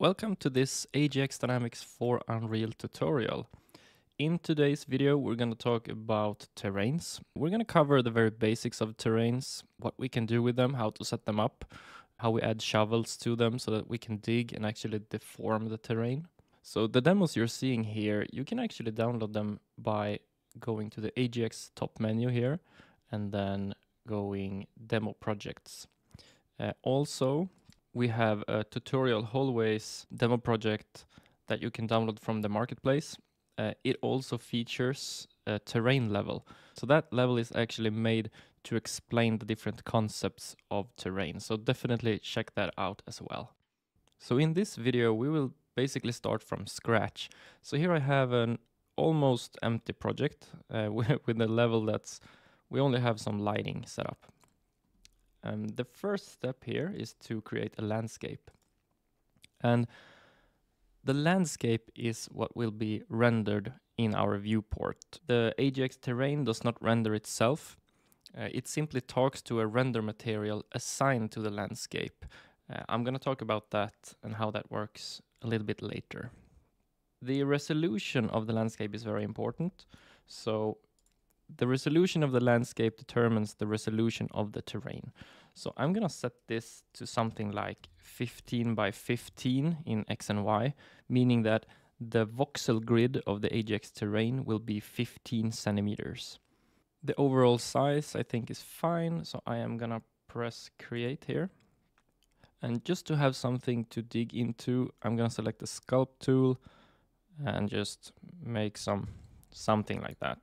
Welcome to this AGX Dynamics for Unreal tutorial. In today's video, we're going to talk about terrains. We're going to cover the very basics of terrains, what we can do with them, how to set them up, how we add shovels to them so that we can dig and actually deform the terrain. So the demos you're seeing here, you can actually download them by going to the AGX top menu here and then going demo projects. Uh, also, we have a tutorial hallways demo project that you can download from the marketplace. Uh, it also features a terrain level. So that level is actually made to explain the different concepts of terrain. So definitely check that out as well. So in this video, we will basically start from scratch. So here I have an almost empty project uh, with a level that's, we only have some lighting set up. Um, the first step here is to create a landscape. And the landscape is what will be rendered in our viewport. The AGX terrain does not render itself. Uh, it simply talks to a render material assigned to the landscape. Uh, I'm going to talk about that and how that works a little bit later. The resolution of the landscape is very important. So the resolution of the landscape determines the resolution of the terrain. So I'm gonna set this to something like 15 by 15 in X and Y, meaning that the voxel grid of the AGX terrain will be 15 centimeters. The overall size I think is fine, so I am gonna press create here. And just to have something to dig into, I'm gonna select the sculpt tool and just make some something like that.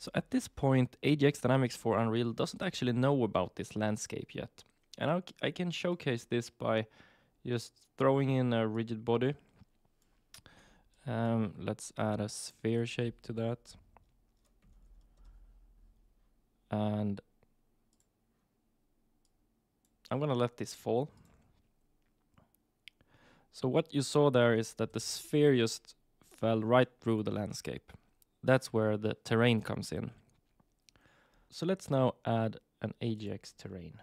So at this point, AGX Dynamics for Unreal doesn't actually know about this landscape yet. And I'll, I can showcase this by just throwing in a rigid body. Um, let's add a sphere shape to that. And I'm gonna let this fall. So what you saw there is that the sphere just fell right through the landscape. That's where the terrain comes in. So let's now add an AGX terrain.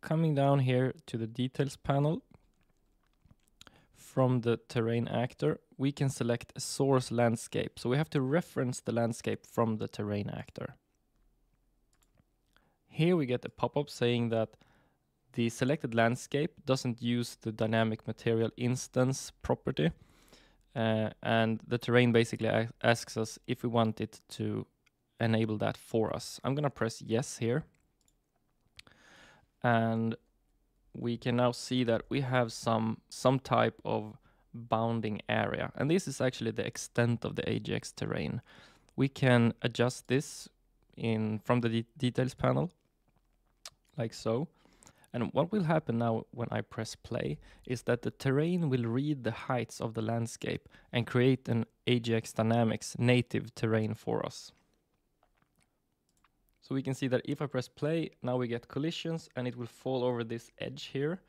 Coming down here to the details panel, from the terrain actor, we can select a source landscape. So we have to reference the landscape from the terrain actor. Here we get a pop-up saying that the selected landscape doesn't use the dynamic material instance property. Uh, and the terrain basically asks us if we want it to enable that for us. I'm going to press yes here. And we can now see that we have some, some type of bounding area. And this is actually the extent of the AGX terrain. We can adjust this in from the de details panel, like so. And what will happen now when I press play is that the terrain will read the heights of the landscape and create an AGX Dynamics native terrain for us. So we can see that if I press play, now we get collisions and it will fall over this edge here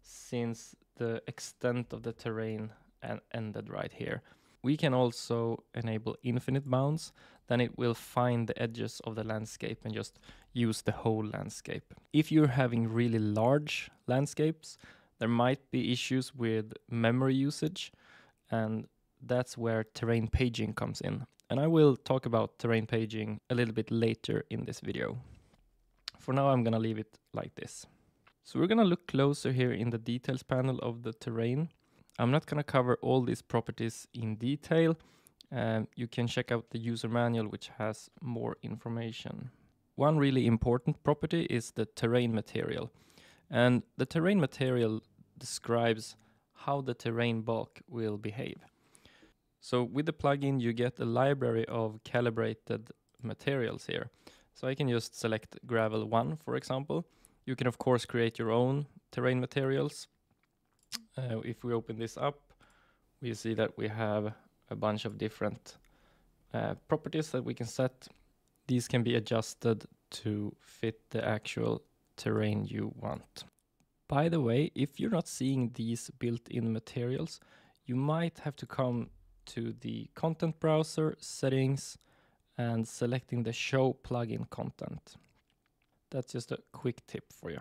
since the extent of the terrain ended right here. We can also enable infinite bounds, then it will find the edges of the landscape and just use the whole landscape. If you're having really large landscapes, there might be issues with memory usage, and that's where terrain paging comes in. And I will talk about terrain paging a little bit later in this video. For now, I'm gonna leave it like this. So we're gonna look closer here in the details panel of the terrain. I'm not going to cover all these properties in detail. Um, you can check out the user manual, which has more information. One really important property is the terrain material. And the terrain material describes how the terrain bulk will behave. So with the plugin, you get a library of calibrated materials here. So I can just select gravel 1, for example. You can, of course, create your own terrain materials uh, if we open this up, we see that we have a bunch of different uh, properties that we can set. These can be adjusted to fit the actual terrain you want. By the way, if you're not seeing these built-in materials, you might have to come to the content browser settings and selecting the show plugin content. That's just a quick tip for you.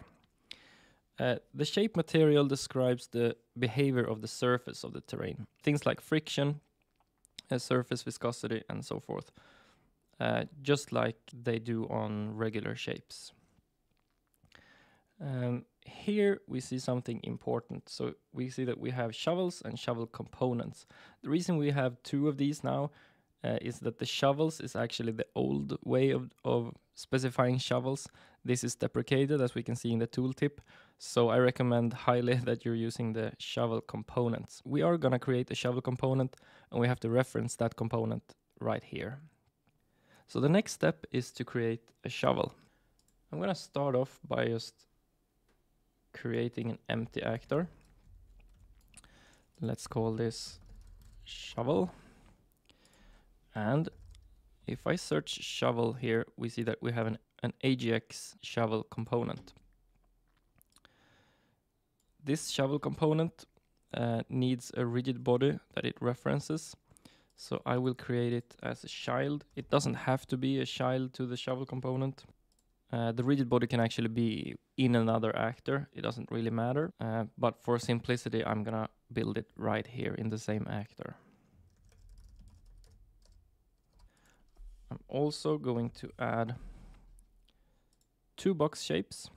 Uh, the shape material describes the behavior of the surface of the terrain. Things like friction, uh, surface viscosity, and so forth. Uh, just like they do on regular shapes. Um, here we see something important. So we see that we have shovels and shovel components. The reason we have two of these now uh, is that the shovels is actually the old way of, of specifying shovels. This is deprecated as we can see in the tooltip. So I recommend highly that you're using the shovel components. We are gonna create a shovel component and we have to reference that component right here. So the next step is to create a shovel. I'm gonna start off by just creating an empty actor. Let's call this shovel. And if I search shovel here, we see that we have an, an AGX shovel component. This shovel component uh, needs a rigid body that it references. So I will create it as a child. It doesn't have to be a child to the shovel component. Uh, the rigid body can actually be in another actor. It doesn't really matter. Uh, but for simplicity, I'm gonna build it right here in the same actor. I'm also going to add two box shapes.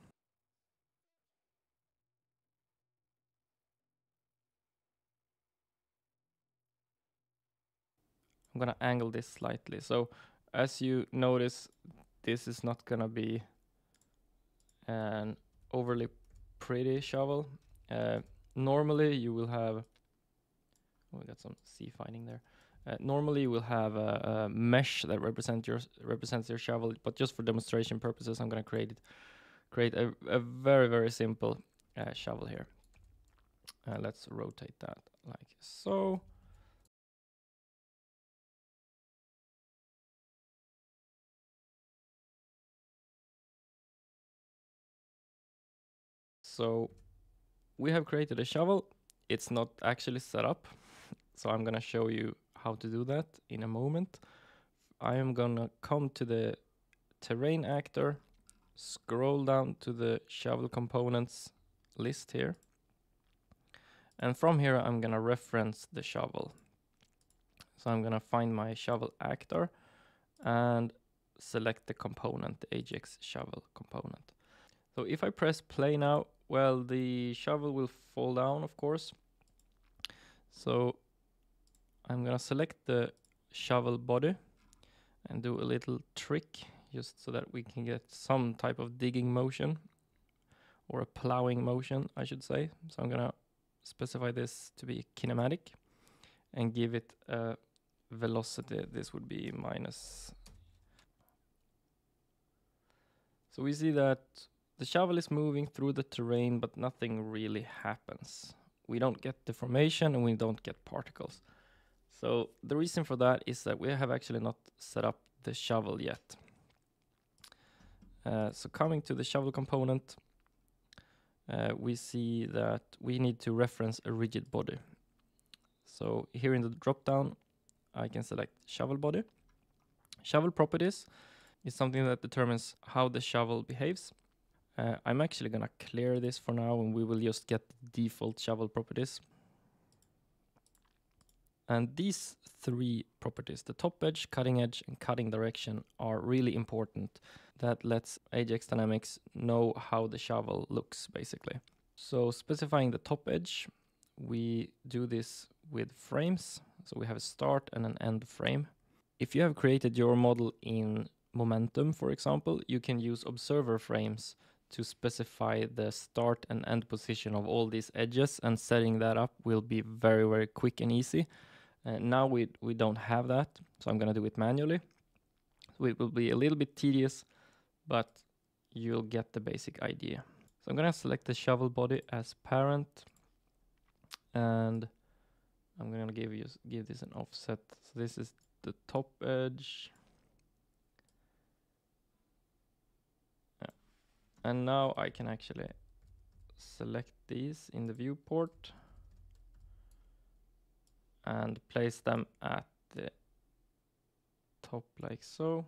I'm gonna angle this slightly. So as you notice, this is not gonna be an overly pretty shovel. Uh, normally you will have, oh, we got some sea finding there. Uh, normally will have a, a, mesh that represent your represents your shovel, but just for demonstration purposes, I'm gonna create it, create a, a very very simple uh, shovel here. Uh, let's rotate that like so. So we have created a shovel. It's not actually set up. So I'm gonna show you how to do that in a moment. I am gonna come to the terrain actor, scroll down to the shovel components list here. And from here, I'm gonna reference the shovel. So I'm gonna find my shovel actor and select the component, the AGX shovel component. So if I press play now, well, the shovel will fall down, of course. So I'm gonna select the shovel body and do a little trick just so that we can get some type of digging motion or a plowing motion, I should say. So I'm gonna specify this to be kinematic and give it a velocity. This would be minus. So we see that the shovel is moving through the terrain, but nothing really happens. We don't get deformation and we don't get particles. So the reason for that is that we have actually not set up the shovel yet. Uh, so coming to the shovel component, uh, we see that we need to reference a rigid body. So here in the drop-down, I can select shovel body. Shovel properties is something that determines how the shovel behaves. Uh, I'm actually gonna clear this for now and we will just get default shovel properties. And these three properties, the top edge, cutting edge, and cutting direction are really important. That lets AGX Dynamics know how the shovel looks, basically. So specifying the top edge, we do this with frames. So we have a start and an end frame. If you have created your model in Momentum, for example, you can use observer frames to specify the start and end position of all these edges and setting that up will be very, very quick and easy. Uh, now we, we don't have that, so I'm gonna do it manually. So it will be a little bit tedious, but you'll get the basic idea. So I'm gonna select the shovel body as parent and I'm gonna give you give this an offset. So this is the top edge And now I can actually select these in the viewport and place them at the top like so.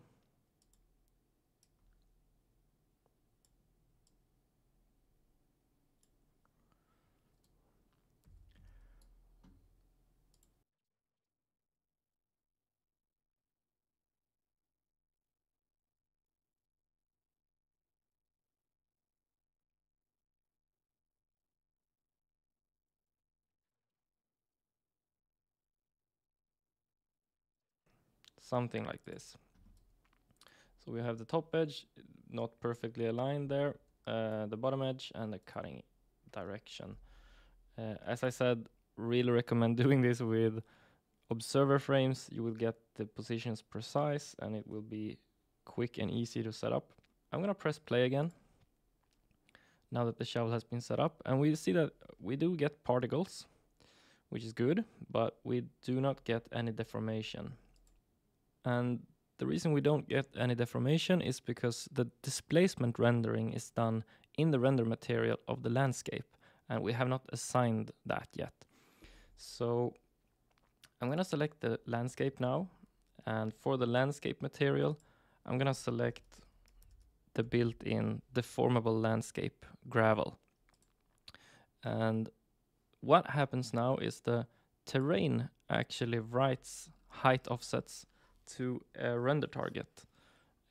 Something like this. So we have the top edge not perfectly aligned there, uh, the bottom edge and the cutting direction. Uh, as I said, really recommend doing this with observer frames. You will get the positions precise and it will be quick and easy to set up. I'm gonna press play again now that the shovel has been set up and we see that we do get particles which is good but we do not get any deformation and the reason we don't get any deformation is because the displacement rendering is done in the render material of the landscape and we have not assigned that yet so I'm gonna select the landscape now and for the landscape material I'm gonna select the built-in deformable landscape gravel. And what happens now is the terrain actually writes height offsets to a render target,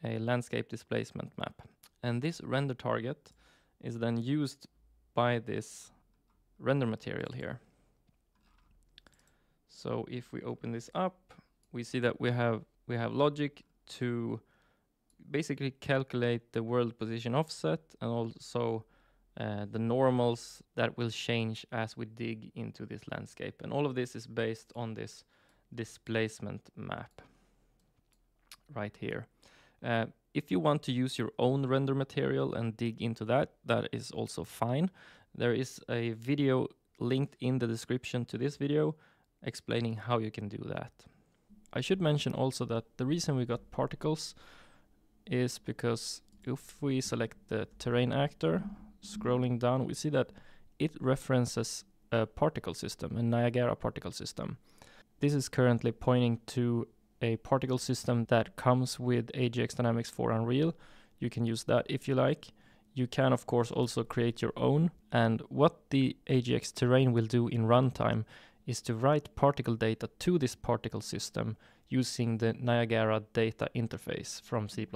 a landscape displacement map. And this render target is then used by this render material here. So if we open this up, we see that we have we have logic to basically calculate the world position offset and also uh, the normals that will change as we dig into this landscape. And all of this is based on this displacement map right here. Uh, if you want to use your own render material and dig into that, that is also fine. There is a video linked in the description to this video explaining how you can do that. I should mention also that the reason we got particles is because if we select the terrain actor, scrolling down, we see that it references a particle system, a Niagara particle system. This is currently pointing to a particle system that comes with AGX Dynamics for Unreal. You can use that if you like. You can of course also create your own and what the AGX terrain will do in runtime is to write particle data to this particle system using the Niagara data interface from C++.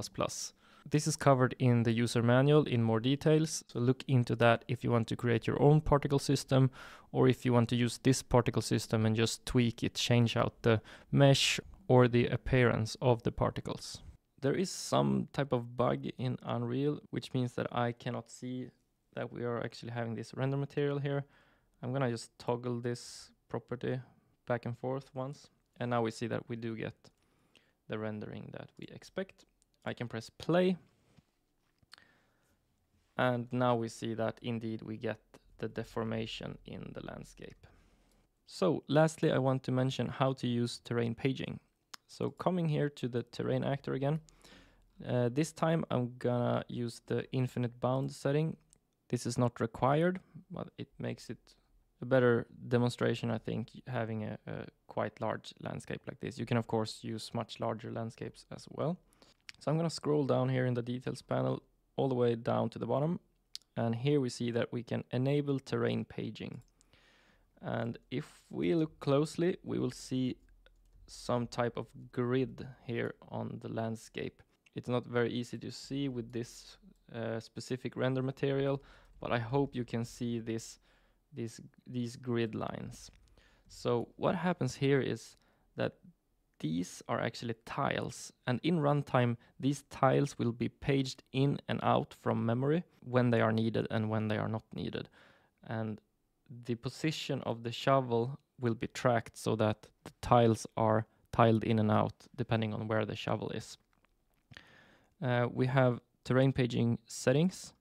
This is covered in the user manual in more details, so look into that if you want to create your own particle system or if you want to use this particle system and just tweak it, change out the mesh or the appearance of the particles. There is some type of bug in Unreal, which means that I cannot see that we are actually having this render material here. I'm gonna just toggle this property back and forth once. And now we see that we do get the rendering that we expect. I can press play. And now we see that indeed we get the deformation in the landscape. So lastly, I want to mention how to use terrain paging. So coming here to the terrain actor again, uh, this time I'm gonna use the infinite bound setting. This is not required, but it makes it a better demonstration, I think, having a, a, quite large landscape like this. You can, of course, use much larger landscapes as well. So I'm to scroll down here in the details panel all the way down to the bottom. And here we see that we can enable terrain paging. And if we look closely, we will see some type of grid here on the landscape. It's not very easy to see with this uh, specific render material, but I hope you can see this these these grid lines. So what happens here is that these are actually tiles and in runtime these tiles will be paged in and out from memory when they are needed and when they are not needed. And the position of the shovel will be tracked so that the tiles are tiled in and out depending on where the shovel is. Uh, we have terrain paging settings.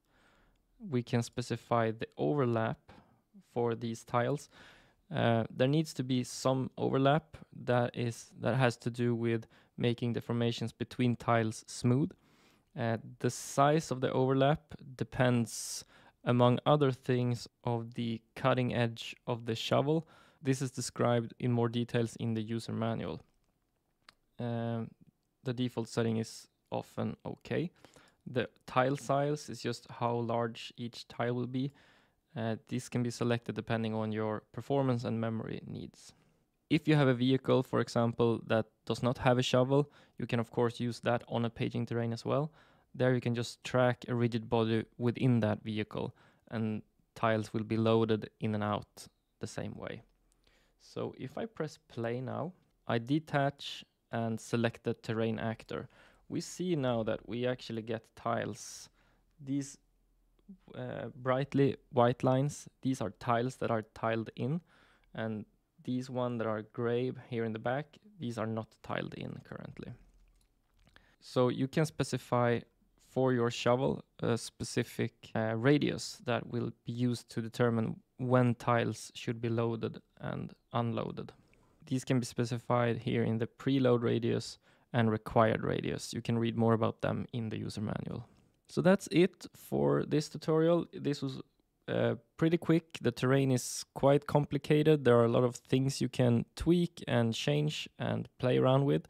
We can specify the overlap for these tiles. Uh, there needs to be some overlap that is that has to do with making the formations between tiles smooth. Uh, the size of the overlap depends, among other things, of the cutting edge of the shovel. This is described in more details in the user manual. Um, the default setting is often okay. The tile size is just how large each tile will be. Uh, this can be selected depending on your performance and memory needs. If you have a vehicle, for example, that does not have a shovel, you can of course use that on a paging terrain as well. There you can just track a rigid body within that vehicle and tiles will be loaded in and out the same way. So if I press play now, I detach and select the terrain actor. We see now that we actually get tiles. These uh, brightly white lines, these are tiles that are tiled in, and these one that are gray here in the back, these are not tiled in currently. So you can specify for your shovel a specific uh, radius that will be used to determine when tiles should be loaded and unloaded. These can be specified here in the preload radius and required radius. You can read more about them in the user manual. So that's it for this tutorial. This was uh, pretty quick. The terrain is quite complicated. There are a lot of things you can tweak and change and play around with.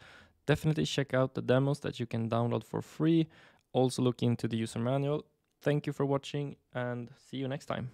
Definitely check out the demos that you can download for free. Also look into the user manual. Thank you for watching and see you next time.